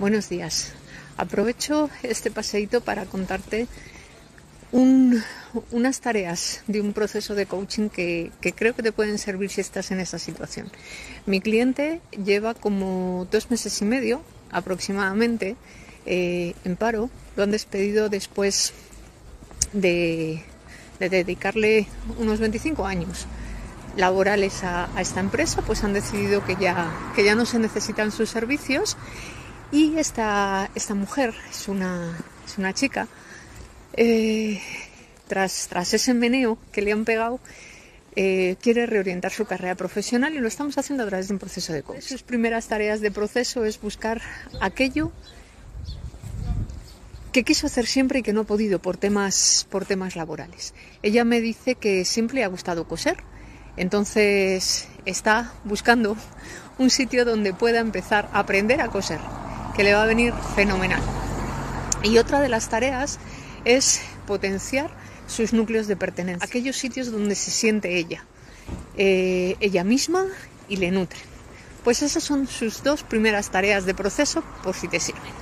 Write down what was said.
Buenos días. Aprovecho este paseíto para contarte un- unas tareas de un proceso de coaching que, creo que te pueden servir si estás en esa situación. Mi cliente lleva como dos meses y medio aproximadamente eh, en paro. Lo han despedido después de, de dedicarle unos 25 años laborales a, a, esta empresa, pues han decidido que ya, que ya no se necesitan sus servicios y esta, esta mujer es una, es una chica, eh, tras, tras ese meneo que le han pegado, eh, quiere reorientar su carrera profesional y lo estamos haciendo a través de un proceso de coaching. Sus primeras tareas de proceso es buscar aquello que quiso hacer siempre y que no ha podido por temas, por temas laborales. Ella me dice que siempre le ha gustado coser, entonces está buscando un sitio donde pueda empezar a aprender a coser, que le va a venir fenomenal. Y otra de las tareas es potenciar sus núcleos de pertenencia, aquellos sitios donde se siente ella, eh, ella misma y le nutre. Pues esas son sus dos primeras tareas de proceso por si te sirven.